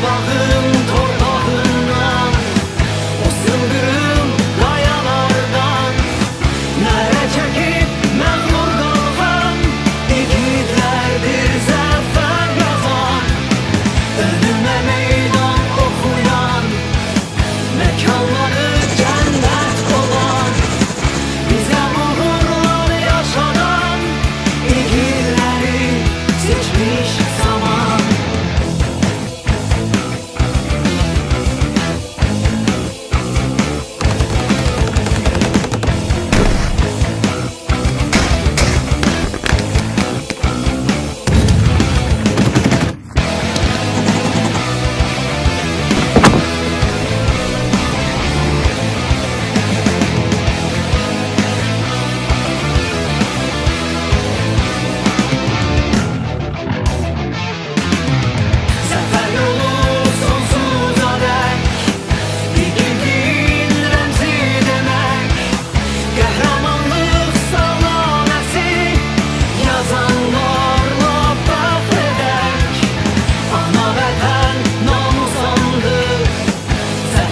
sabahı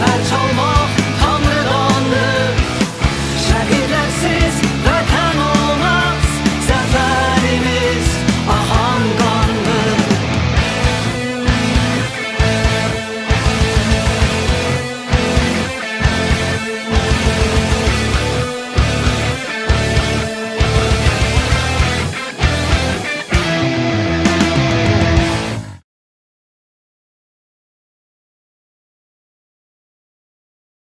来